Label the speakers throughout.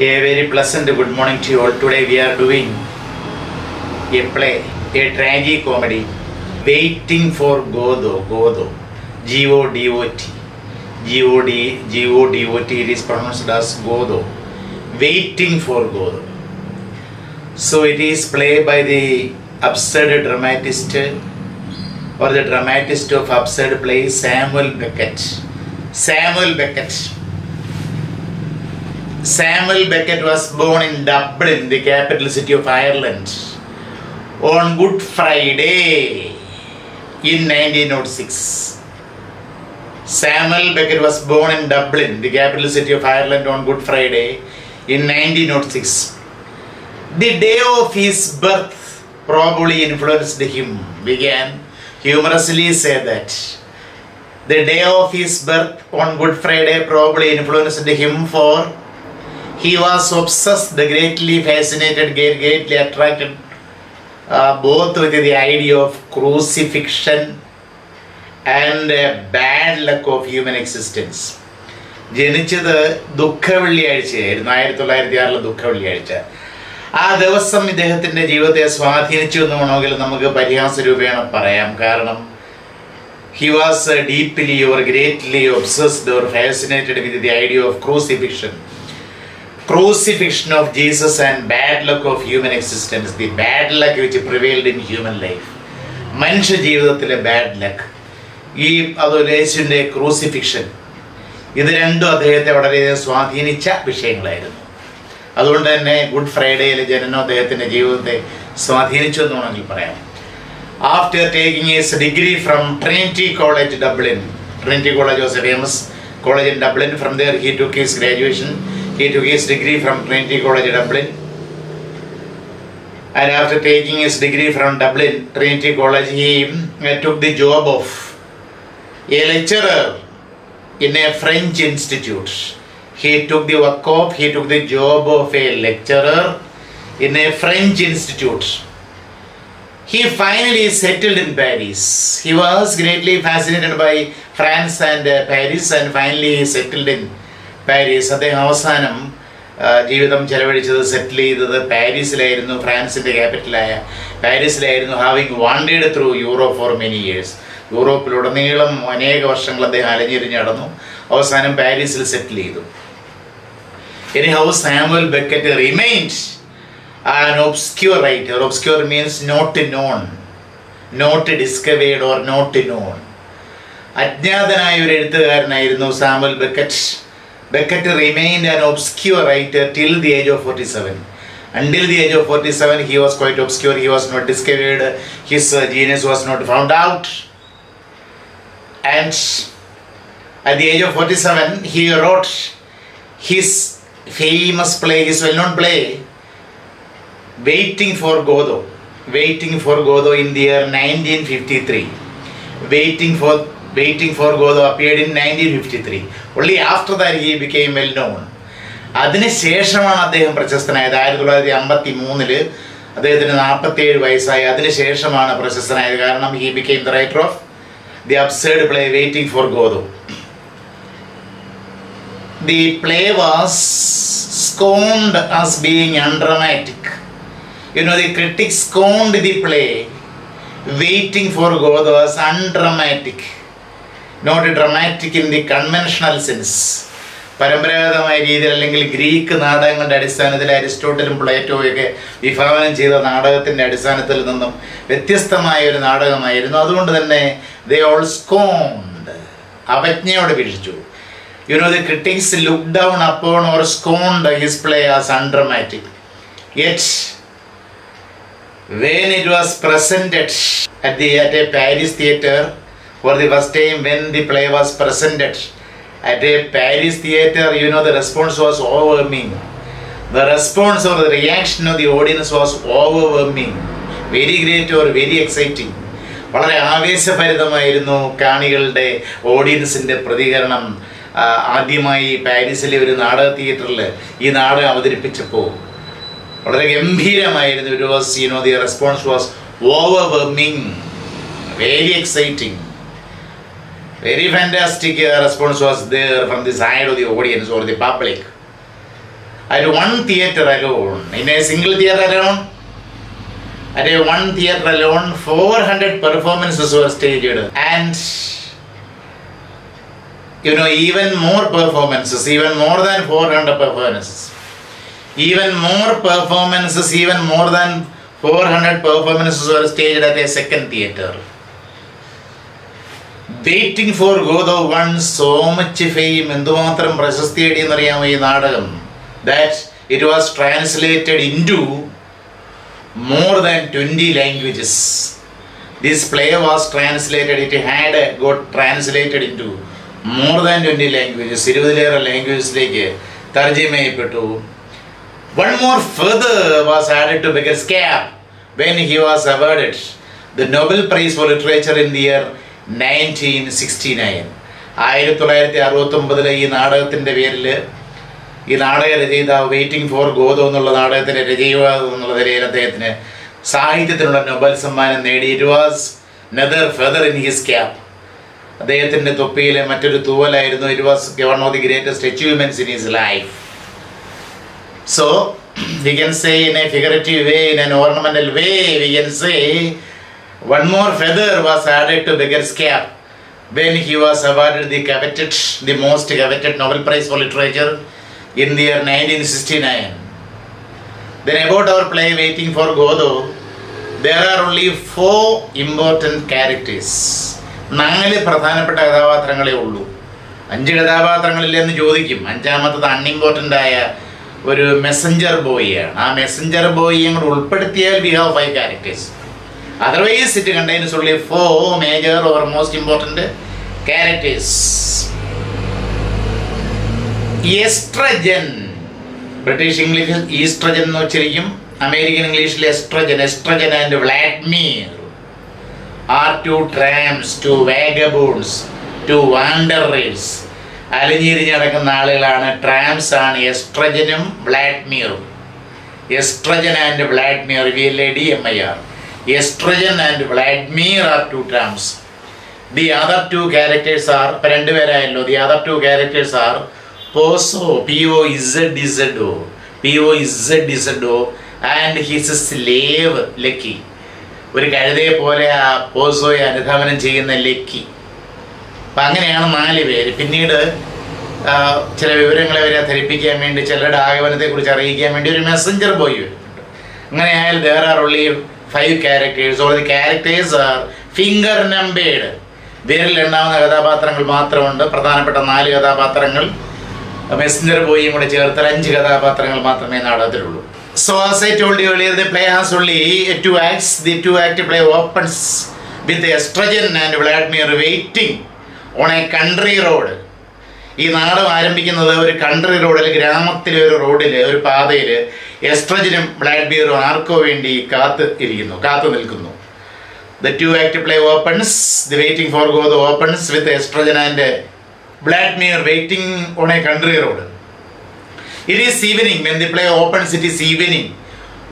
Speaker 1: A very pleasant good morning to you all. Today we are doing a play, a tragic comedy, Waiting for Godo. Godo. G O D O T. G O D G O D O T. It is pronounced as Godo. Waiting for Godo. So it is played by the absurd dramatist or the dramatist of absurd plays Samuel Beckett. Samuel Beckett. Samuel Beckett was born in Dublin, the capital city of Ireland, on Good Friday in 1906. Samuel Beckett was born in Dublin, the capital city of Ireland, on Good Friday in 1906. The day of his birth probably influenced him. We can humorously say that. The day of his birth on Good Friday probably influenced him for he was obsessed, greatly fascinated, greatly attracted uh, both with the idea of crucifixion and uh, bad luck of human existence. ജനിച്ചത് ദുഃഖ വെള്ളിയാഴ്ചയായിരുന്നു ആയിരത്തി തൊള്ളായിരത്തി ആറിലെ ദുഃഖ വെള്ളിയാഴ്ച ആ ദിവസം ഇദ്ദേഹത്തിന്റെ ജീവിതത്തെ സ്വാധീനിച്ചു എന്ന് വേണമെങ്കിൽ നമുക്ക് പരിഹാസ രൂപേണ പറയാം. കാരണം he was deeply or greatly obsessed or fascinated with the idea of crucifixion crucifixion of Jesus and bad luck of human existence, the bad luck which prevailed in human life. മനുഷ്യ ജീവിതത്തിലെ ബാഡ് ലക്ക് ഈ അതുപോലെ യേശുവിന്റെ crucifixion ഇത് രണ്ടും അദ്ദേഹത്തെ വളരെയധികം സ്വാധീനിച്ച വിഷയങ്ങളായിരുന്നു. അതുകൊണ്ട് തന്നെ ഗുഡ് ഫ്രൈഡേയിലെ ജനനം അദ്ദേഹത്തിന്റെ ജീവിതത്തെ സ്വാധീനിച്ചു എന്ന് വേണമെങ്കിൽ പറയാം. After taking his degree from Trinity College Dublin Trinity College was a famous college in Dublin from there he took his graduation He took his degree from Trinity College Dublin. And after taking his degree from Dublin, Trinity College, he uh, took the job of a lecturer in a French institute. He took the work of, he took the job of a lecturer in a French institute. He finally settled in Paris. He was greatly fascinated by France and uh, Paris and finally he settled in Paris. അദ്ദേഹം അവസാനം ജീവിതം ചെലവഴിച്ചത് settle ചെയ്തത് പാരീസിലായിരുന്നു ഫ്രാൻസിന്റെ ക്യാപിറ്റലായ പാരീസിലായിരുന്നു having wandered through Europe for many years യൂറോപ്പിലുടനീളം അനേക വർഷങ്ങൾ അദ്ദേഹം അലഞ്ഞിരിഞ്ഞ് നടന്നു. അവസാനം പാരീസിൽ സെറ്റിൽ ചെയ്തു. ഇനി how Samuel Beckett remained an obscure writer obscure means not known not discovered or not known അജ്ഞാതനായ ഒരു എഴുത്തുകാരനായിരുന്നു Samuel Beckett. Beckett remained an obscure writer till the age of 47. Until the age of 47, he was quite obscure, he was not discovered, his uh, genius was not found out. And at the age of 47, he wrote his famous play, his well known play, Waiting for Godot. Waiting for Godot in the year 1953. Waiting for Waiting for Godot appeared in 1953. Only after that he became well known. അതിനുശേഷമാണ് അദ്ദേഹം പ്രശസ്തനായത് ആയിരത്തി തൊള്ളായിരത്തി അമ്പത്തി മൂന്നിൽ അദ്ദേഹത്തിന് നാൽപ്പത്തി ഏഴ് വയസ്സായി അതിനുശേഷമാണ് പ്രശസ്തനായത് കാരണം he became the writer of the absurd play Waiting for Godot the play was scorned as being undramatic you know the critic scorned the play Waiting for Godot as undramatic not dramatic in the conventional sense പരമ്പരാഗതമായ രീതിയിൽ അല്ലെങ്കിൽ Greek നാടകങ്ങളുടെ അടിസ്ഥാനത്തിൽ അരിസ്റ്റോട്ടലും പ്ലേറ്റോയൊക്കെ വിഭാവനം ചെയ്ത നാടകത്തിന്റെ അടിസ്ഥാനത്തിൽ നിന്നും വ്യത്യസ്തമായ ഒരു നാടകമായിരുന്നു. അതുകൊണ്ട് തന്നെ ദേ ഓൾ സ്കോൺഡ് അവജ്ഞയോടെ വീക്ഷിച്ചു you know the critics look down upon or scorned his play as undramatic yet when it was presented at the at a Paris theatre for the first time when the play was presented at a Paris theater, you know the response was overwhelming the response or the reaction of the audience was overwhelming very great or very exciting വളരെ ആവേശഭരിതമായിരുന്നു കാണികളുടെ ഓഡിയൻസിന്റെ പ്രതികരണം ആദ്യമായി പാരീസിലെ ഒരു നാടക തിയേറ്ററിൽ ഈ നാടകം അവതരിപ്പിച്ചപ്പോൾ വളരെ ഗംഭീരമായിരുന്നു it was you know the response was overwhelming very exciting Very fantastic uh, response was there from the side of the audience or the public. at one theater alone, in a single theater alone, at a one theater alone, 400 performances were staged, and you know, even more performances, even more than 400 performances, even more performances, even more than 400 performances were staged at a second theater. Waiting for Godot won so much fame എന്തുമാത്രം പ്രശസ്തി നേടിയെന്നറിയാമോ ഈ നാടകം? That it was translated in to more than twenty languages this play was translated it had got translated in to more than twenty languages ഇരുപതിലേറെ ലാംഗ്വേജസിലേക്ക് തർജമ ചെയ്യപ്പെട്ടു one more feather was added to Beckett's cap when he was awarded the Nobel Prize for literature in the year nineteen sixty nine ആയിരത്തി തൊള്ളായിരത്തി അറുപത്തി ഒമ്പതിലെ ഈ നാടകത്തിന്റെ പേരിൽ ഈ നാടക രചയിതാവ് വെയിറ്റിംഗ് ഫോർ ഗോതോ എന്നുള്ള നാടകത്തിന്റെ രചയിതാവ് എന്നുള്ള നിലയിൽ അദ്ദേഹത്തിന് സാഹിത്യത്തിനുള്ള നൊബൽ സമ്മാനം നേടി. It was another feather in his cap അദ്ദേഹത്തിന്റെ തൊപ്പിയിലെ മറ്റൊരു തൂവലായിരുന്നു. It was one of the greatest achievements in his life so we can say in a figurative way in an ornamental way we can say One more feather was added to Beggar's cap when he was awarded the coveted, the most coveted Nobel Prize for Literature in the year 1969. Then about our play Waiting for Godot, there are only four important characters. നാല് പ്രധാനപ്പെട്ട കഥാപാത്രങ്ങളേ ഉള്ളൂ അഞ്ച് കഥാപാത്രങ്ങളില്ലെന്ന് ചോദിക്കും അഞ്ചാമത്തത് unimportant ആയ ഒരു Messenger ബോയിയാണ് ആ messenger ബോയിയെ കൂടെ ഉൾപ്പെടുത്തിയാൽ we have five characters Otherwise, it contains only four major or most important characters. Estragon British ഇംഗ്ലീഷിൽ ഈസ്ട്രജൻ എന്ന് വെച്ചിരിക്കും അമേരിക്കൻ ഇംഗ്ലീഷിൽ Estragon Estragon and Vladimir are two tramps two vagabonds two wanderers അലഞ്ഞിരിഞ്ഞ് നടക്കുന്ന ആളുകളാണ് tramps ആണ് എസ്ട്രജനും വ്ലാഡ്മീറും Estragon and Vladimir V L A D M I R Estragon and Vladimir are two tramps the other two characters are ഇപ്പം രണ്ടുപേരായല്ലോ the other two characters are Pozzo P O Z Z O P O Z Z O and his slave Lucky ഒരു കഴുതയെ പോലെ ആ പോസോയെ അനുധാവനം ചെയ്യുന്ന lucky അപ്പം അങ്ങനെയാണ് നാല് പേര്. പിന്നീട് ചില വിവരങ്ങളെ അവരെ ധരിപ്പിക്കാൻ വേണ്ടി ചിലരുടെ ആഗമനത്തെക്കുറിച്ച് അറിയിക്കാൻ വേണ്ടി ഒരു മെസ്സഞ്ചർ ബോയ് വരുന്നുണ്ട്. അങ്ങനെയായാൽ there are only five characters or the characters are finger numbered വിരലിൽ ഉണ്ടാവുന്ന കഥാപാത്രങ്ങൾ മാത്രമുണ്ട്. പ്രധാനപ്പെട്ട നാല് കഥാപാത്രങ്ങൾ. മെസ്സഞ്ചർ ബോയിയും കൂടെ ചേർത്താൽ അഞ്ച് കഥാപാത്രങ്ങൾ മാത്രമേ നാടകത്തിലുള്ളൂ. So as I told you earlier the play has only two acts the two act play opens with Estragon and Vladimir waiting on a country road. ഈ നാടകം ആരംഭിക്കുന്നത് ഒരു കൺട്രി റോഡിൽ ഗ്രാമത്തിലെ ഒരു റോഡിൽ ഒരു പാതയിൽ എസ്ട്രജനും ബിയറും ആർക്കോ വേണ്ടി കാത്ത് ഇരിക്കുന്നു കാത്തു നിൽക്കുന്നു. The two act play opens the waiting for Godot opens with Estragon and Vladimir waiting on a country road it is evening when the play opens it is evening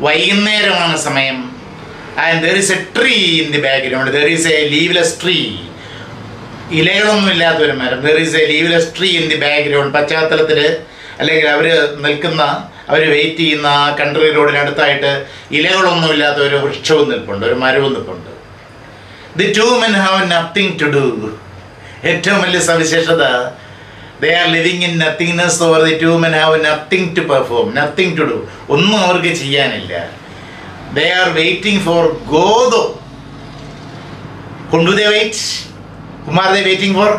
Speaker 1: വൈകുന്നേരമാണ് സമയം. And there is a tree in the background there is a leafless tree ഇലകളൊന്നും ഇല്ലാത്ത ഒരു മരം. There is a leafless tree in the background പശ്ചാത്തലത്തിൽ അല്ലെങ്കിൽ അവർ നിൽക്കുന്ന അവർ wait ചെയ്യുന്ന ആ കൺട്രി റോഡിനടുത്തായിട്ട് ഇലകളൊന്നും ഇല്ലാത്ത ഒരു വൃക്ഷവും നിൽപ്പുണ്ട് ഒരു മരവും നിൽപ്പുണ്ട്. The two men have nothing to do ഏറ്റവും വലിയ സവിശേഷത they are living in nothingness or the two men have nothing to perform nothing to do ഒന്നും അവർക്ക് ചെയ്യാനില്ല. They are waiting for Godot കൊണ്ടു they wait Whom are they waiting for?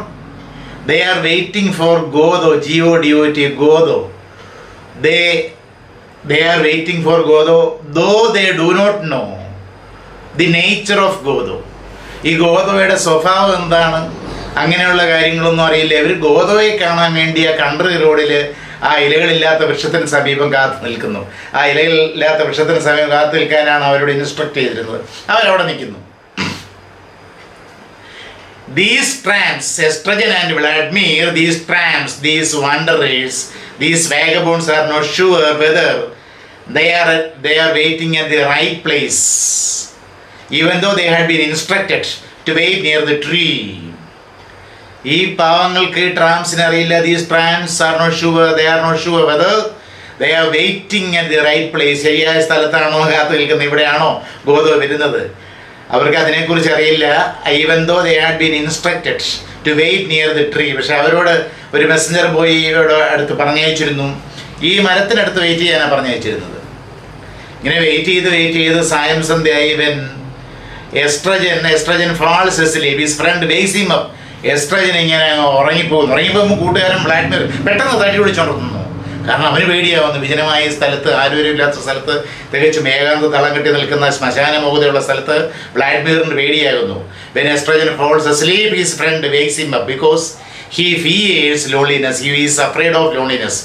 Speaker 1: They are waiting for Godo, G O D O T, Godo. They they are waiting for Godo, though they do not know the nature of Godo. ഈ ഗോതവയുടെ സ്വഭാവം എന്താണ് അങ്ങനെയുള്ള കാര്യങ്ങളൊന്നും അറിയില്ല ഇവർ ഗോതവയെ കാണാൻ വേണ്ടി ആ കൺട്രി റോഡിൽ ആ ഇലകളില്ലാത്ത വൃക്ഷത്തിന് സമീപം കാത്തു നിൽക്കുന്നു ആ ഇലകളില്ലാത്ത വൃക്ഷത്തിന് സമീപം കാത്തു നിൽക്കാനാണ് അവരോട് ഇൻസ്ട്രക്ട് ചെയ്തിരുന്നത് അവരവിടെ നിൽക്കുന്നു these tramps, Estrogen and Vladimir, these tramps, these wanderers, these vagabonds are not sure whether they are they are waiting at the right place, even though they had been instructed to wait near the tree. ഈ പാവങ്ങൾക്ക് ട്രാംസിന് അറിയില്ല these tramps are not sure they are not sure whether they are waiting at the right place ശരിയായ സ്ഥലത്താണോ കാത്തു നിൽക്കുന്നത് ഇവിടെയാണോ ഗോതോ വരുന്നത് അവർക്ക് അതിനെക്കുറിച്ച് അറിയില്ല. Even though they had been instructed to wait near the tree പക്ഷെ അവരോട് ഒരു മെസ്സഞ്ചർ ബോയ് അടുത്ത് പറഞ്ഞയച്ചിരുന്നു. ഈ മരത്തിനടുത്ത് വെയിറ്റ് ചെയ്യാനാണ് പറഞ്ഞയച്ചിരുന്നത്. ഇങ്ങനെ വെയിറ്റ് ചെയ്ത് വെയിറ്റ് ചെയ്ത് സായം സന്ധ്യ ഇവൻ Estragon Estragon falls asleep his friend wakes up Estragon ഇങ്ങനെ ഉറങ്ങിപ്പോകുന്നു. ഉറങ്ങിപ്പോകുമ്പോൾ കൂട്ടുകാരൻ ബ്ലാക്ക്മെയർ പെട്ടെന്ന് തട്ടി വിളിച്ചുണർത്തുന്നു കാരണം അവന് പേടിയാവുന്നു. വിജനമായ സ്ഥലത്ത് ആരോഗ്യമില്ലാത്ത സ്ഥലത്ത് തികച്ചും ഏകാന്ത തളം കെട്ടി നിൽക്കുന്ന ശ്മശാന മോഹതയുള്ള സ്ഥലത്ത് ബ്ലാക്ക്മെയറിന് പേടിയാകുന്നു. When Estragon falls friend wakes him because he fears loneliness he is afraid of loneliness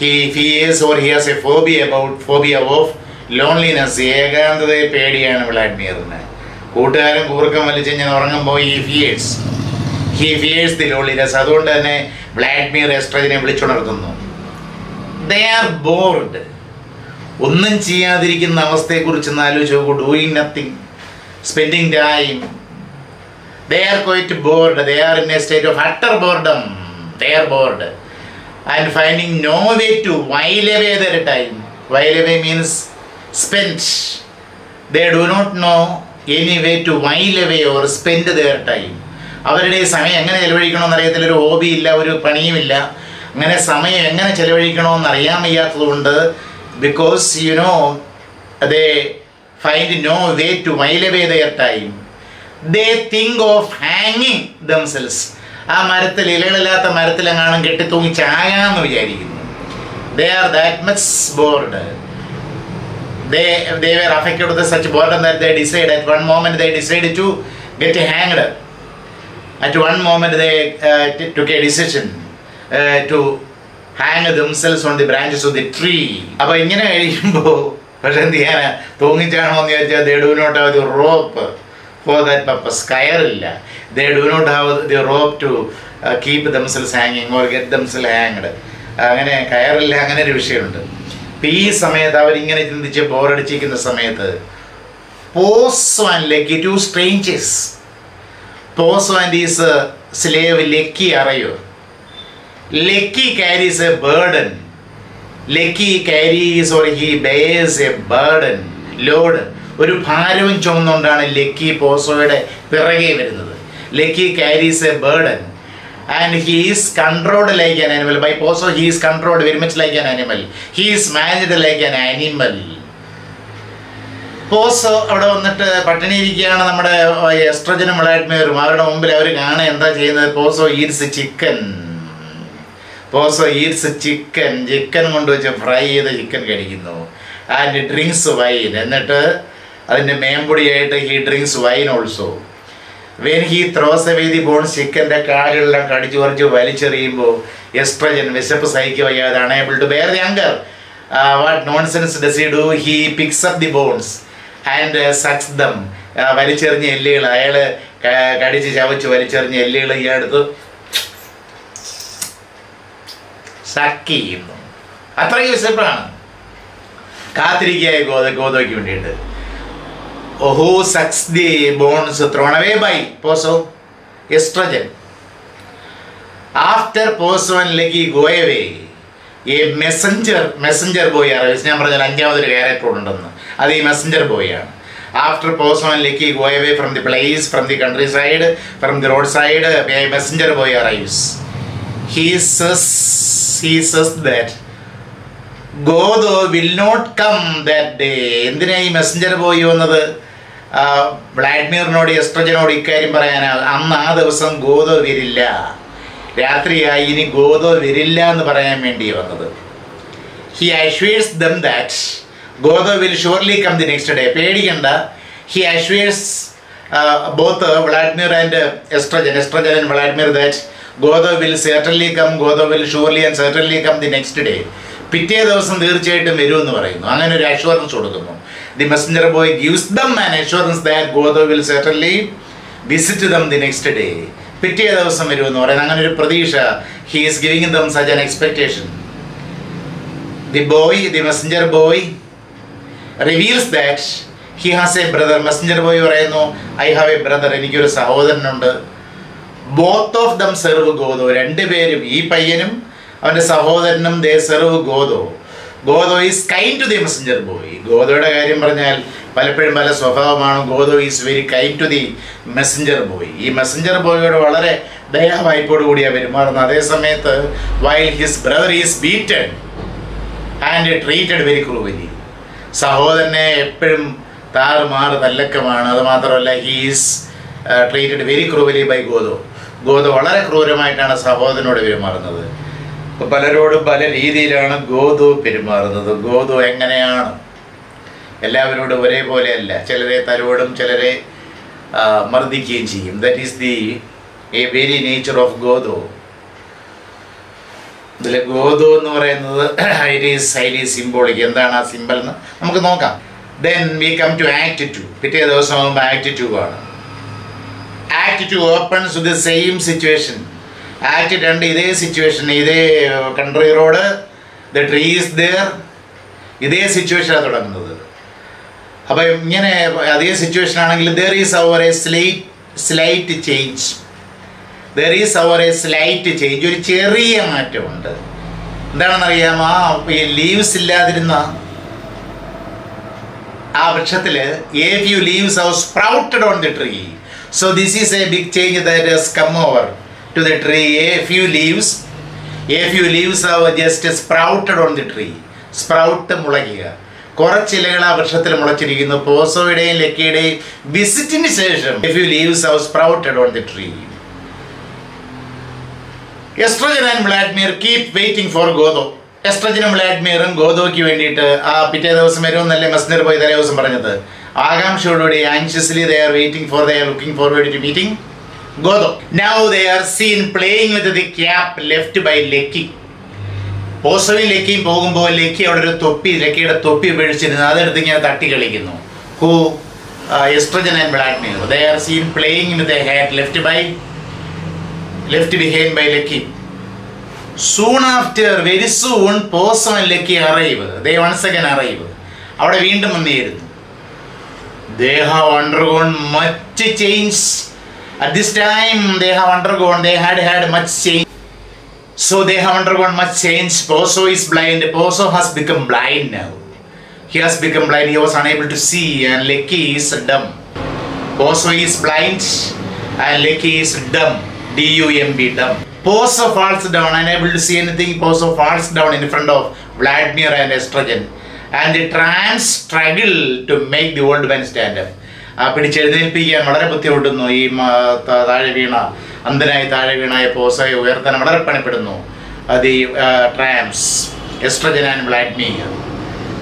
Speaker 1: he fears or he has a phobia about phobia of loneliness ഏകാന്തതയെ പേടിയാണ് വ്ളാഡിമിയറിന് കൂട്ടുകാരൻ കൂർക്കം വലിച്ച് ഞാൻ ഉറങ്ങുമ്പോൾ ഈ fears he fears the loneliness അതുകൊണ്ട് തന്നെ വ്ളാഡിമിയർ എസ്ട്രജിനെ വിളിച്ചുണർത്തുന്നു. ദേ ആർ ബോർഡ് ഒന്നും ചെയ്യാതിരിക്കുന്ന അവസ്ഥയെക്കുറിച്ച് ഒന്ന് ആലോചിച്ച് doing nothing spending time they are quite bored they are in a state of utter boredom they are bored and finding no way to while their time while means spend they do not know any way to while or spend their time അവരുടെ സമയം എങ്ങനെ ചെലവഴിക്കണമെന്ന് അറിയത്തില്ല. ഒരു ഹോബിയില്ല ഒരു പണിയുമില്ല. അങ്ങനെ സമയം എങ്ങനെ ചെലവഴിക്കണമെന്ന് അറിയാൻ വയ്യാത്തതുകൊണ്ട് because you know they find no way to while away their time they think of ഹാങ്ങിങ് ദംസെൽസ് ആ മരത്തിൽ ഇലകളില്ലാത്ത മരത്തിലെങ്ങാനും കെട്ടി തൂങ്ങി ചാകാമെന്ന് വിചാരിക്കുന്നു. They are that much bored they they were affected with such boredom that they decided at one moment they decided to get hanged. At one moment they uh, decision a hang themselves on the branches of the tree അപ്പൊ ഇങ്ങനെ കഴിയുമ്പോൾ പക്ഷെ എന്ത് ചെയ്യാനാ? തൂങ്ങിച്ചാണോ എന്ന് ചോദിച്ചാൽ they do not have the rope for that purpose കയറില്ല. They do not have the rope to keep themselves ഹാങ്ങിങ് ഓർ ഗെറ്റ് ദംസെൽ ഹാങ്ഡ് അങ്ങനെ കയറില്ല അങ്ങനെ ഒരു വിഷയമുണ്ട്. അപ്പം ഈ സമയത്ത് അവരിങ്ങനെ ചിന്തിച്ച് ബോറടിച്ചിരിക്കുന്ന സമയത്ത് Pozzo and Lucky two strangers Pozzo and his slave Lucky അറിയോ? Lucky carries a burden Lucky carries or he bears a burden load ഒരു ഭാരവും ചുമന്നുകൊണ്ടാണ് ലക്കി പോസോയുടെ പിറകെ വരുന്നത്. Lucky carries a burden and he is controlled like an animal by Pozzo he is controlled very much like an animal he is managed like an animal Pozzo അവിടെ വന്നിട്ട് പട്ടിണി ഇരിക്കുകയാണ് നമ്മുടെ എസ്ട്രജനും വിളാഡ്മേറും അവരുടെ മുമ്പിൽ അവർ കാണുക എന്താ ചെയ്യുന്നത്? Pozzo eats chicken Pozzo eats chicken chicken കൊണ്ടുവച്ച് ഫ്രൈ ചെയ്ത ചിക്കൻ കഴിക്കുന്നു ആൻഡ് ഡ്രിങ്ക്സ് വൈൻ എന്നിട്ട് അതിന്റെ മേമ്പൊടിയായിട്ട് he drinks wine also when he throws വേദി ബോൺ ചിക്കന്റെ കാലുകളെല്ലാം കടിച്ചു പറിച്ച് വലിച്ചെറിയുമ്പോൾ എസ്ട്രജൻ വിശപ്പ് സഹിക്കുക വയ്യാതെ unable to bear the hunger what nonsense does he do he picks up the bones and sucks them വലിച്ചെറിഞ്ഞ എല്ലുകൾ അയാൾ കടിച്ച് ചവച്ച് വലിച്ചെറിഞ്ഞ എല്ലുകൾ ഇയാളെടുത്ത് സക്ക്. ചെയ്യുന്നു അത്രയ്ക്ക് വിശപ്പാണ് കാത്തിരിക്കുകയായി ഗോത ഗോതയ്ക്ക് വേണ്ടിയിട്ട്. who sucks the bones thrown away by. by estrogen. Estrogen. After go away. ഈ messenger Messenger boy അറിയാം ഞാൻ പറഞ്ഞാൽ അഞ്ചാമതൊരു ക്യാരക്ടർ ഉണ്ടെന്ന്. അത് ഈ messenger ബോയാണ് after Pozzo and Lucky go away from the place from the countryside from the roadside messenger boy arrives he says he says that Godot will not come that day എന്തിനാ ഈ Messenger പോയി വന്നത്? വ്ളാഡിമിയറിനോട് എസ്ട്രജനോട് ഇക്കാര്യം പറയാനാ. അന്ന് ആ ദിവസം Godot വരില്ല. രാത്രിയായി ഇനി ഗോദോ വരില്ല എന്ന് പറയാൻ വേണ്ടി വന്നത്. He assures them that Godot will surely come the next day പേടിക്കണ്ട. He assures both Vladimir and Estragon Estragon and Vladimir that Godot will certainly come Godot will surely and certainly come the next day പിറ്റേ ദിവസം തീർച്ചയായിട്ടും വരുമെന്ന് പറയുന്നു. അങ്ങനെ ഒരു assurance കൊടുക്കുന്നു. The messenger boy gives them an assurance that Godot will certainly visit them the next day പിറ്റേ ദിവസം വരുമെന്ന് പറയുന്നത് അങ്ങനെ ഒരു പ്രതീക്ഷ he is giving them such an expectation the boy the messenger boy reveals that he has a brother messenger boy പറയുന്നു I have a brother എനിക്കൊരു സഹോദരനുണ്ട്. Both of them serve Godot. രണ്ടുപേരും ഈ പയ്യനും അവന്റെ സഹോദരനും they serve Godot. Godot is kind to the messenger boy ഗോദോയുടെ കാര്യം പറഞ്ഞാൽ പലപ്പോഴും പല സ്വഭാവമാണ്. Godot is very kind to the messenger boy ഈ മെസ്സഞ്ചർ ബോയോട് വളരെ ദയാവായ്പോട് കൂടിയാണ് പെരുമാറുന്നത് അതേസമയത്ത് while his brother is beated and treated very cruelly സഹോദരനെ എപ്പോഴും താറുമാറ് തല്ലക്കമാണ്. അത് മാത്രമല്ല he's treated very cruelly by Godot. Godot വളരെ ക്രൂരമായിട്ടാണ് സഹോദരനോട് പെരുമാറുന്നത്. പലരോടും പല രീതിയിലാണ് ഗോതു പെരുമാറുന്നത്. ഗോതു എങ്ങനെയാണ്? എല്ലാവരോടും ഒരേപോലെയല്ല. ചിലരെ തരോടും ചിലരെ മർദ്ദിക്കുകയും ചെയ്യും. That is the a very nature of Godot ഇതിൽ ഗോതു എന്ന് പറയുന്നത് ഇറ്റ് ഈസ് ഹൈലി സിംബോളിക് എന്താണ് ആ സിമ്പിൾ എന്ന് നമുക്ക് നോക്കാം. Then we come to act പിറ്റേ ദിവസം ആകുമ്പോൾ ആക്ട് ആണ്. Act two opens the same situation act രണ്ട് ഇതേ സിറ്റുവേഷൻ ഇതേ country road the trees there ഇതേ സിറ്റുവേഷനാണ് തുടങ്ങുന്നത്. അപ്പം ഇങ്ങനെ അതേ സിറ്റുവേഷൻ ആണെങ്കിൽ there is our a slight slight change there is our a slight change ഒരു ചെറിയ മാറ്റമുണ്ട്. എന്താണെന്നറിയാമോ ആ ഈ ലീവ്സ് ഇല്ലാതിരുന്ന ആ വൃക്ഷത്തിൽ a few leaves have sprouted on the tree so this is a big change that has come over to the tree a few leaves a few leaves have just sprouted on the tree sprout മുളയ്ക്കുക കുറച്ചിലകൾ ആ വൃക്ഷത്തിൽ മുളച്ചിരിക്കുന്നു. പോസോയുടെയും ലക്കിയുടെയും വിസിറ്റിന് ശേഷം a few leaves have sprouted on the tree Estragon and Vladimir keep waiting for Godot എസ്ട്രജനും വ്ളാഡ്മിയറും ഗോതോയ്ക്ക് വേണ്ടിയിട്ട് ആ പിറ്റേ ദിവസം വരുമെന്നല്ലേ മെസ്നർ പോയി തലേ ദിവസം പറഞ്ഞത്? ആകാംക്ഷയോടുകൂടി anxiously they are waiting for they are looking forward to meeting Godot now they are seen playing with the cap left by Lucky പോസവും ലക്കിയും പോകുമ്പോൾ ലക്കി അവിടെ ഒരു തൊപ്പി ലക്കിയുടെ തൊപ്പി ഉപേക്ഷിച്ചിരുന്നു അതെടുത്ത് ഇങ്ങനെ തട്ടി കളിക്കുന്നു who Estragon and blackmail they are seen playing with a hat left by left behind by Lucky soon after very soon Pozzo and Lucky arrive they once again arrive അവിടെ വീണ്ടും വന്നിരുന്നു. They have undergone much change. At this time they have undergone they had had much change. So they have undergone much change. Poso is blind. Poso has become blind now. He has become blind. He was unable to see. And lecky is dumb. Poso is blind. And lecky is dumb. D-u-m-b dumb. Poso falls down. Unable to see anything. Poso falls down in front of vladimir and estrogen and the trans struggle to make the old man stand up ആ പിടിച്ചെഴുന്നേൽപ്പിക്കാൻ വളരെ ബുദ്ധിമുട്ടുന്നു ഈ മ- താഴെ വീണ അന്ധനായി താഴെ വീണായ പോസയെ ഉയർത്താൻ വളരെ പണിപ്പെടുന്നു ഈ tramps Estragon and Vladimir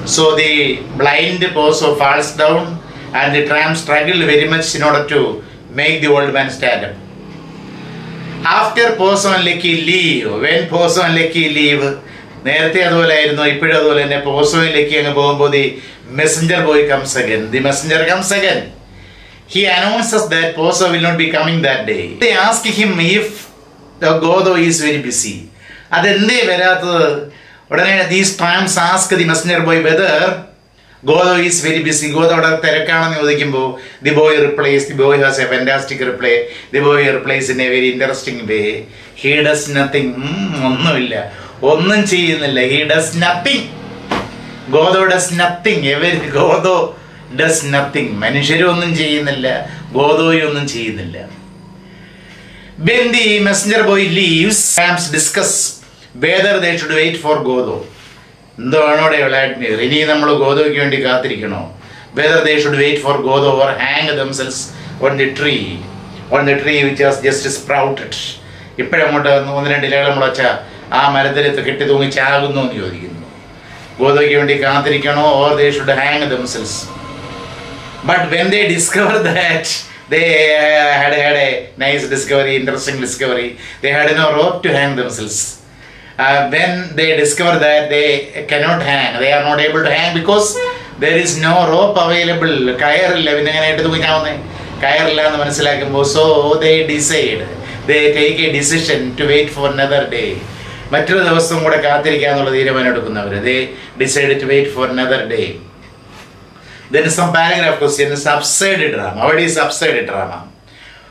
Speaker 1: So the blind Poso falls down and the tram struggle very much in order to make the old man stand up. After Poso and Lecky leave, when Poso and leave, നേരത്തെ അതുപോലെ ആയിരുന്നു ഇപ്പോഴും അതുപോലെ തന്നെ. പോസ്റ്റോയിലേക്ക് Lucky അങ്ങ് പോകുമ്പോൾ the messenger boy comes again the messenger comes again he announces that Pozzo will not be coming that day they ask him if Godot is very busy അതെന്തേ വരാത്തത്? ഉടനെ these times ask the messenger boy whether Godot is very busy Godot അവിടെ തിരക്കാണെന്ന് ചോദിക്കുമ്പോൾ the boy replies the boy has a fantastic reply the boy replies in a very interesting way he does nothing ഒന്നുമില്ല. ഒന്നും ചെയ്യുന്നില്ല. He does nothing Godot does nothing every Godot does nothing മനുഷ്യരും ഒന്നും ചെയ്യുന്നില്ല. ഗോദോയും ഒന്നും ചെയ്യുന്നില്ല. When the messenger boy leaves, Rams discuss. Whether they should wait for Godo. എന്താണോടെ വ്ളാഡിമിർ ഇനി നമ്മൾ ഗോദോയ്ക്ക് വേണ്ടി കാത്തിരിക്കണോ? Whether they should wait for Godot or hang themselves on the tree on the tree which has just sprouted ഇപ്പോഴങ്ങോട്ട് ഒന്ന് രണ്ട് ഇലകൾ മുളച്ച ആ മരത്തിൽ കെട്ടി തൂങ്ങി ചാകുന്നു എന്ന് ചോദിക്കുന്നു ഗോദോയ്ക്ക് വേണ്ടി കാത്തിരിക്കണോ or they should hang themselves but discovered that they uh, had had a nice discovery, interesting discovery, they had no rope to hang themselves. Uh, when they discover that they cannot hang, they are not able to hang because there is no rope available. കയറില്ല പിന്നെ എങ്ങനെയായിട്ട് തൂങ്ങിക്കാവുന്നേ കയറില്ല എന്ന് മനസ്സിലാക്കുമ്പോൾ so they decide they take a decision to wait for another day മറ്റൊരു ദിവസം കൂടെ കാത്തിരിക്കാന്നുള്ള തീരുമാനം എടുക്കുന്നവർ they decide to wait for another day some paragraph question is upside drama. What is upside drama?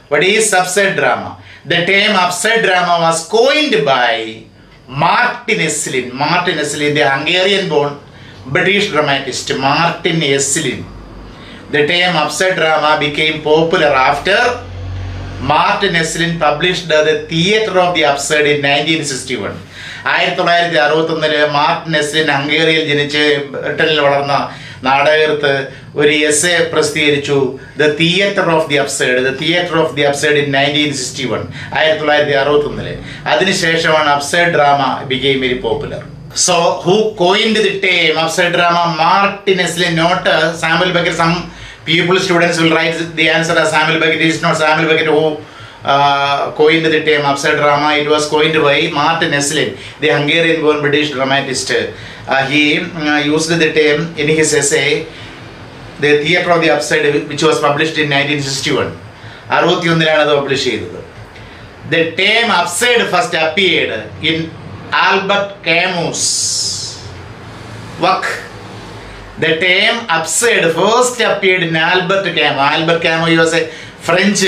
Speaker 1: What is upside drama? The term upside drama was coined by Martin Esslin. Martin Esslin, the Hungarian born British dramatist Martin Esslin. The term upside drama became popular after Martin Esslin published The Theatre of the Upside in 1961. ആയിരത്തി തൊള്ളായിരത്തി അറുപത്തി ഒന്നിൽ Martin Esslin ഹംഗേറിയിൽ ജനിച്ച് ബ്രിട്ടനിൽ വളർന്ന നാടകർത്ത് ഒരു essay പ്രസിദ്ധീകരിച്ചു the theatre of the absurd the theatre of the absurd in nineteen sixty one ആയിരത്തി തൊള്ളായിരത്തി അറുപത്തി ഒന്നിൽ അതിനുശേഷമാണ് absurd drama became very popular so who coined the term absurd drama Martin Esslin not Samuel Beckett some people students will write the answer as Samuel Beckett is not Samuel Beckett who uh, coined the term upside drama it was coined by Martin Esslin the Hungarian born British dramatist uh, he uh, used the term in his essay the theatre of the upside which was published in 1961 അറുപത്തിയൊന്നിലാണ് അത് publish ചെയ്തത് the term absurd first appeared in Albert Camus work The term upside first appeared in Albert Camus. Albert Camus he was a French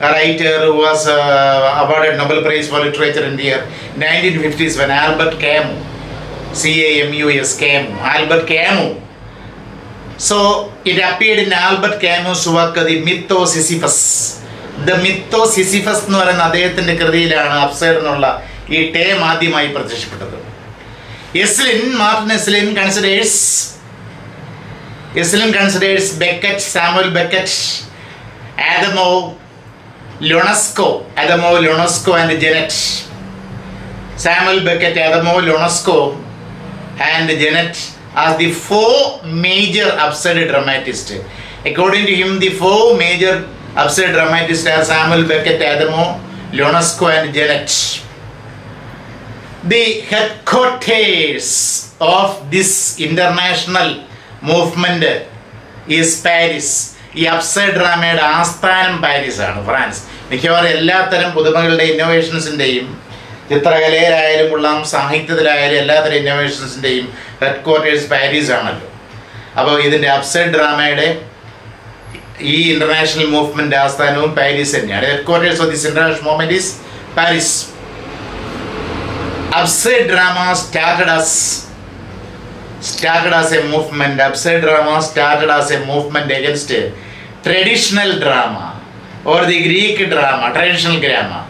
Speaker 1: writer who was uh, awarded Nobel Prize for Literature in the year 1950s when Albert Camus, C-A-M-U-S, Camus, Albert Camus. So it appeared in Albert Camus' work The Myth of Sisyphus. Myth of Sisyphus എന്ന് പറയുന്ന അദ്ദേഹത്തിന്റെ കൃതിയിലാണ് upside എന്നുള്ള ഈ term ആദ്യമായി പ്രത്യക്ഷപ്പെട്ടത് Esslin Martin Esslin considers Islam considers Beckett, Samuel Beckett, Adamo, Leonesco, Adamo, Leonesco and Janet. Samuel Beckett, Adamo, Leonesco and Janet as the four major upside dramatists. According to him, the four major upside dramatists are Samuel Beckett, Adamo, Leonesco and Janet. The headquarters of this international movement is Paris ഈ absurd ഡ്രാമയുടെ ആസ്ഥാനം Paris ആണ് France. മിക്കവാറും എല്ലാത്തരം പുതുമകളുടെ ഇന്നോവേഷൻസിന്റെയും ചിത്രകലയിലായാലും കൊള്ളാം സാഹിത്യത്തിലായാലും എല്ലാത്തരം ഇന്നോവേഷൻസിന്റെയും head quarters Paris ആണല്ലോ. അപ്പോൾ ഇതിന്റെ അപ്സൈഡ് ഡ്രാമയുടെ ഈ ഇന്റർനാഷണൽ മൂവ്മെന്റ് ആസ്ഥാനവും പാരീസ് തന്നെയാണ്. Headquarters of this is Paris absurd drama started as started as a movement. Upside drama started as a movement against traditional drama or the Greek drama, traditional drama.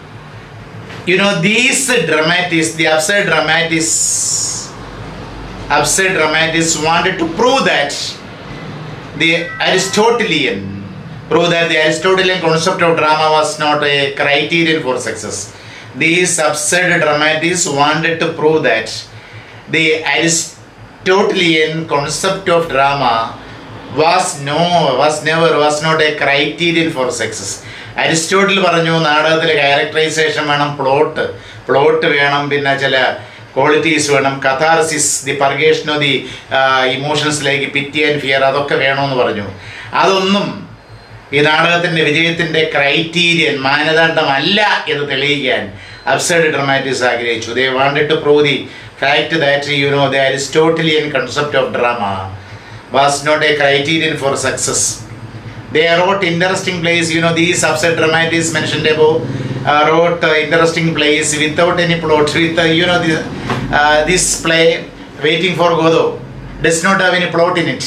Speaker 1: You know, these dramatists, the absurd dramatists, upside dramatists wanted to prove that the Aristotelian, prove that the Aristotelian concept of drama was not a criterion for success. These absurd dramatists wanted to prove that the Aristotelian Aristotelian concept of drama was no was never was not a criterion for success. Aristotle പറഞ്ഞു നാടകത്തിലെ characterisation വേണം plot plot വേണം പിന്നെ ചില qualities വേണം catharsis the purgation of the ഇമോഷൻസിലേക്ക് pity and fear അതൊക്കെ വേണമെന്ന് പറഞ്ഞു അതൊന്നും ഈ നാടകത്തിന്റെ വിജയത്തിന്റെ ക്രൈറ്റീരിയൻ മാനദണ്ഡമല്ല എന്ന് തെളിയിക്കാൻ അബ്സൈഡ് ഡ്രമാറ്റിക്സ് ആഗ്രഹിച്ചു they wanted to fact that you know the Aristotelian concept of drama was not a criterion for success. They wrote interesting plays, you know, these upset dramatists mentioned above uh, wrote uh, interesting plays without any plot. With uh, you know this, uh, this play, Waiting for Godot, does not have any plot in it.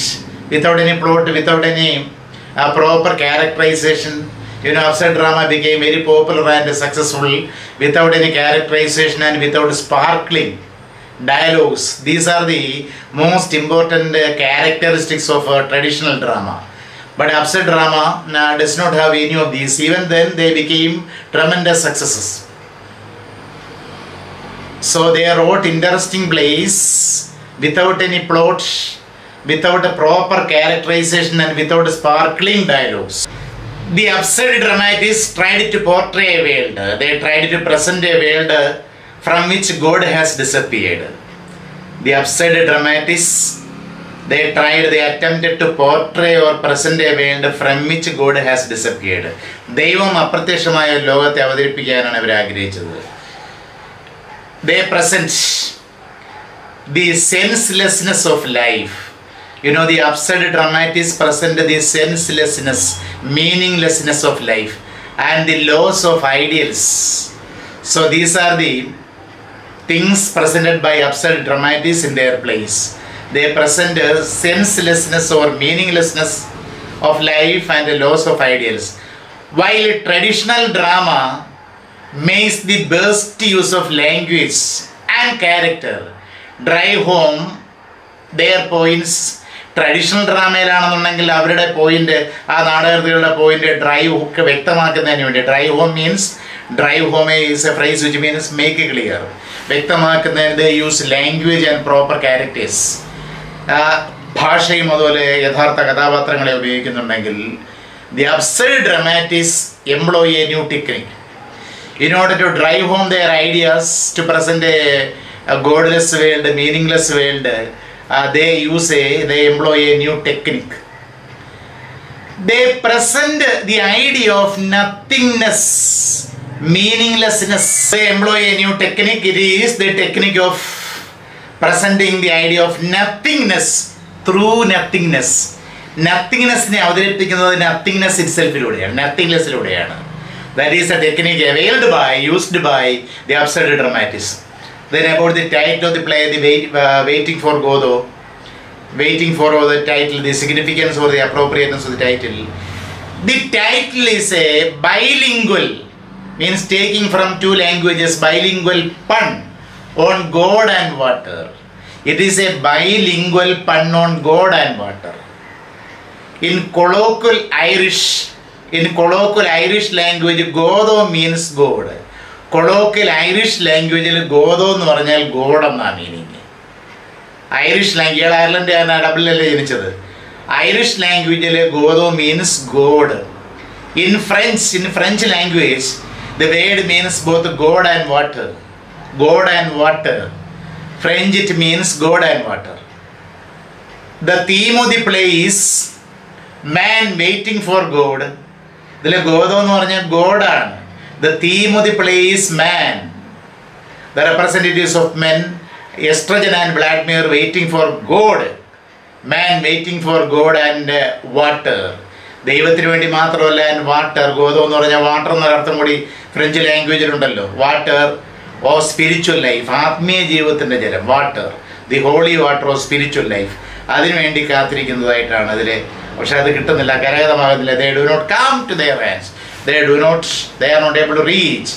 Speaker 1: Without any plot, without any uh, proper characterization, you know, upset drama became very popular and successful without any characterization and without sparkling dialogues. These are the most important characteristics of uh, traditional drama. But upset drama uh, does not have any of these. Even then, they became tremendous successes. So they wrote interesting plays without any plot, without a proper characterization, and without sparkling dialogues. The upset dramatists tried to portray a world. They tried to present a world from which God has disappeared. The upside dramatists, they tried, they attempted to portray or present a world from which God has disappeared. ദൈവം അപ്രത്യക്ഷമായ ഒരു ലോകത്തെ അവതരിപ്പിക്കാനാണ് അവർ ആഗ്രഹിച്ചത് they present the senselessness of life You know, the upside dramatists present the senselessness, meaninglessness of life, and the loss of ideals. So, these are the things presented by absurd dramatists in their place. they present a senselessness or meaninglessness of life and a loss of ideals. While traditional drama makes the best use of language and character, drive home their points. Traditional ഡ്രാമയിലാണെന്നുണ്ടെങ്കിൽ അവരുടെ point ആ നാടകൃതികളുടെ point drive ഒക്കെ വ്യക്തമാക്കുന്നതിന് വേണ്ടി drive home means drive home is a phrase which means make clear വ്യക്തമാക്കുന്നതിന്റെ use language and proper characters ഭാഷയും അതുപോലെ യഥാർത്ഥ കഥാപാത്രങ്ങളെ ഉപയോഗിക്കുന്നുണ്ടെങ്കിൽ the absurd dramatists employ a new technique in order to drive home their ideas to present a godless world meaningless world they use a they employ a new technique they present the idea of nothingness meaninglessness. They employ a new technique. It is the technique of presenting the idea of nothingness through nothingness. നത്തിങ്നെസ്സിനെ അവതരിപ്പിക്കുന്നത് nothingness ഇറ്റ്സെൽഫിലൂടെയാണ് നത്തിങ്നെസ്സിലൂടെയാണ് That is a technique availed by, used by the absurd dramatists. Then about the title of the play, the wait, uh, waiting for Godot, waiting for the title, the significance or the appropriateness of the title. The title is means taking from two languages, bilingual pun on God and water. It is a bilingual pun on God and water. In colloquial Irish, in colloquial Irish language, Godo means God. Colloquial Irish ലാംഗ്വേജിൽ Godot എന്ന് പറഞ്ഞാൽ God എന്നാണ് meaning Irish language Ireland ഡബിളിലല്ലേ ജനിച്ചത് Irish ലാംഗ്വേജിൽ Godot means God in French in French language the word means both God and water. God and water. French it means God and water. The theme of the play is man waiting for God. ഇതിൽ Godot എന്ന് പറഞ്ഞാൽ ഗോഡാണ്. The theme of the play is man. The representatives of men Estragon and Vladimir waiting for God. Man waiting for God and water. ദൈവത്തിന് വേണ്ടി മാത്രമല്ല and water ഗോതം എന്ന് പറഞ്ഞാൽ water എന്നൊരർത്ഥം കൂടി ഫ്രഞ്ച് ലാംഗ്വേജിലുണ്ടല്ലോ വാട്ടർ ഓ സ്പിരിച്വൽ ലൈഫ് ആത്മീയ ജീവിതത്തിന്റെ ജലം water the holy water or spiritual life അതിനുവേണ്ടി കാത്തിരിക്കുന്നതായിട്ടാണ് അതിൽ പക്ഷെ അത് കിട്ടുന്നില്ല കരകതമാകുന്നില്ല they do not come to their hands they do not they are not able to reach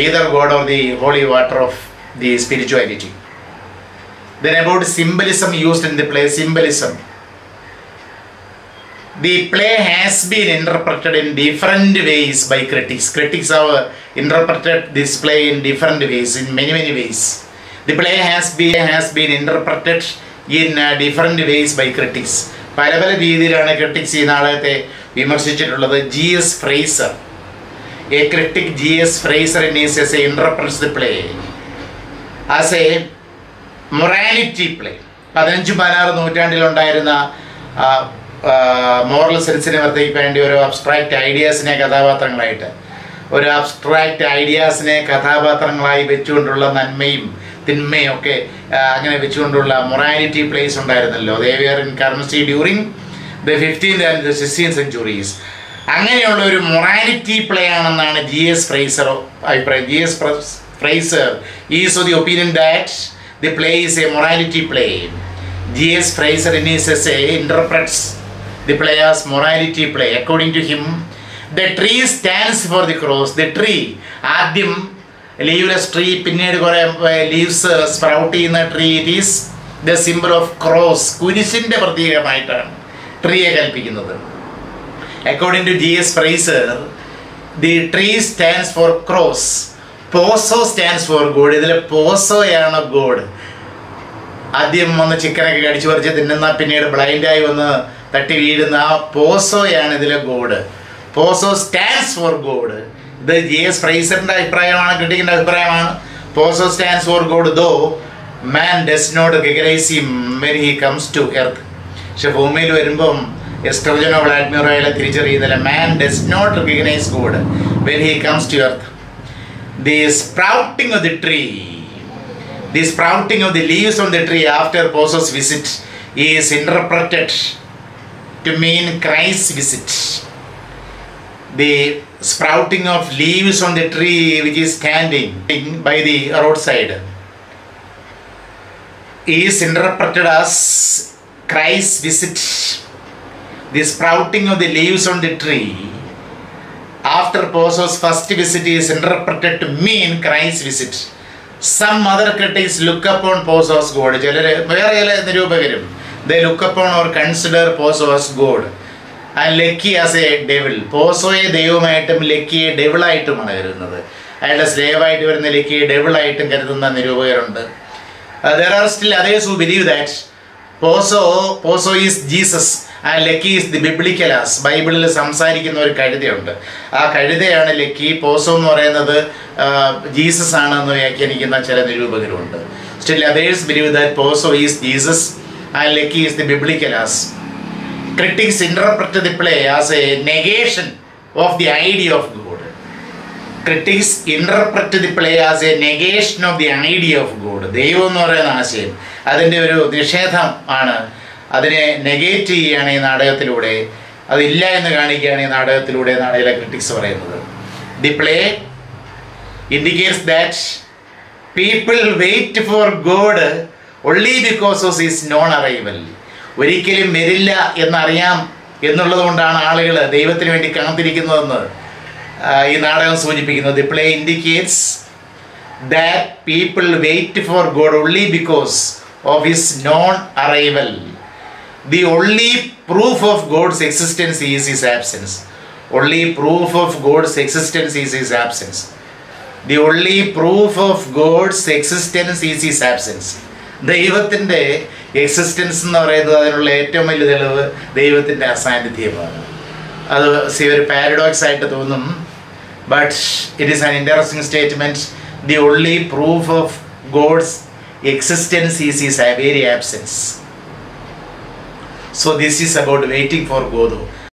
Speaker 1: either God of the holy water of the spirituality then about symbolism used in the play symbolism. The play has been interpreted in different ways by critics. Critics have interpreted this play in different ways, in many many ways. The play has been has been interpreted in uh, different ways by critics. പല പല രീതിയിലാണ് critics ഈ നാടകത്തെ വിമർശിച്ചിട്ടുള്ളത് G S Fraser a critic G S Fraser is as a interprets the play as a morality play പതിനഞ്ചും പതിനാറ് നൂറ്റാണ്ടിലുണ്ടായിരുന്ന moral സെൻസിനെ വർദ്ധിപ്പിക്കേണ്ടി ഒരു abstract ഐഡിയാസിനെ കഥാപാത്രങ്ങളായിട്ട്. ഒരു abstract ഐഡിയാസിനെ കഥാപാത്രങ്ങളായി വെച്ചുകൊണ്ടുള്ള നന്മയും തിന്മയും ഒക്കെ അങ്ങനെ വെച്ചുകൊണ്ടുള്ള മൊറാലിറ്റി പ്ലേസ് ഉണ്ടായിരുന്നല്ലോ. They were in currency during the fifteen and the sixteen centuries അങ്ങനെയുള്ള ഒരു മൊറാലിറ്റി പ്ലേ ആണെന്നാണ് ജി എസ് ഫ്രൈസർ അഭിപ്രായം. G S Fraser is of the opinion that the play is a morality play G S Fraser in is as a interprets play as morality play according to him the tree stands for the cross the tree ആദ്യം leafless tree പിന്നീട് കുറേ leaves sprout ചെയ്യുന്ന tree it is the symbol of cross കുരിശിന്റെ പ്രതീകമായിട്ടാണ് ട്രീയെ കൽപ്പിക്കുന്നത്. According to G S Fraser the tree stands for cross Pozzo stands for God ഇതിൽ പോസോയാണ് ഗോഡ് ആദ്യം വന്ന് ചിക്കനൊക്കെ കടിച്ചു പറിച്ച് തിന്നുന്ന പിന്നീട് ബ്ലൈൻഡായി വന്ന് തട്ടി വീഴുന്ന ആ പോസോയാണ് ഇതിലെ God Pozzo stands for God ഇത് ജി എസ് ഫ്രൈസറിന്റെ അഭിപ്രായമാണ് ക്രിട്ടിക്കിന്റെ അഭിപ്രായമാണ്. Pozzo stands for God though man does not recognise him when he comes to earth പക്ഷെ ഭൂമിയിൽ വരുമ്പം എസ്ട്രോജനോ വ്ളാഡിമിറോ അയാളെ തിരിച്ചറിയുന്നില്ല. Man does not recognise God when he comes to earth the sprouting of the tree the sprouting of the leaves on the tree after Pozzo's visit is interpreted to mean Christ's visit. The sprouting of leaves on the tree which is standing by the roadside is interpreted as Christ's visit. The sprouting of the leaves on the tree after Poso's first visit is interpreted to mean Christ's visit. Some other critics look upon Poso's God. ചിലർ വേറെ ചില നിരൂപകരും They look upon or consider Poso as God. And Lucky as a devil പോസോയെ ദൈവമായിട്ടും ലക്കിയെ ഡെവിളായിട്ടുമാണ് കരുതുന്നത് അയാളുടെ സ്ലേവായിട്ട് വരുന്ന ലക്കിയെ ഡെവിളായിട്ടും കരുതുന്ന നിരൂപകരുണ്ട് there are still others believe that Pozzo Pozzo is Jesus and Lucky is the ബിബ്ലിക്കലാസ് ബൈബിളിൽ സംസാരിക്കുന്ന ഒരു കഴുതയുണ്ട്. ആ കഴുതയാണ് ലക്കി പോസോ എന്ന് പറയുന്നത് ജീസസ് ആണെന്ന് വ്യാഖ്യാനിക്കുന്ന ചില നിരൂപകരുണ്ട്. Still others believe that Pozzo is Jesus and Lucky is the ബിബ്ലിക്കലാസ് critics interpret the play as a negation of the idea of God. Critics interpret the play as a negation of the idea of God. ദൈവം എന്ന് പറയുന്ന ആശയം അതിന്റെ ഒരു നിഷേധം ആണ് അതിനെ negate ചെയ്യുകയാണ് ഈ നാടകത്തിലൂടെ അതില്ല എന്ന് കാണിക്കുകയാണ് ഈ നാടകത്തിലൂടെ എന്നാണ് ഇതിലെ ക്രിട്ടിക്സ് പറയുന്നത് the play indicates that people wait for God only because of is non arrival ഒരിക്കലും വരില്ല എന്നറിയാം എന്നുള്ളത് കൊണ്ടാണ് ആളുകൾ ദൈവത്തിന് വേണ്ടി കാത്തിരിക്കുന്നതെന്ന് ഈ നാടകം സൂചിപ്പിക്കുന്നത്. The play indicates that people wait for God only because of his non arrival the only proof of God's existence is his absence only proof of God's existence is his absence the only proof of God's existence is his absence ദൈവത്തിന്റെ existence എന്ന് പറയുന്നത് അതിനുള്ള ഏറ്റവും വലിയ തെളിവ് ദൈവത്തിന്റെ അസാന്നിധ്യമാണ്. അത് C ഒരു പാരഡോക്സ് ആയിട്ട് തോന്നും. But it is an interesting statement the only proof of God's existence is is a very absence so this is about waiting for Godot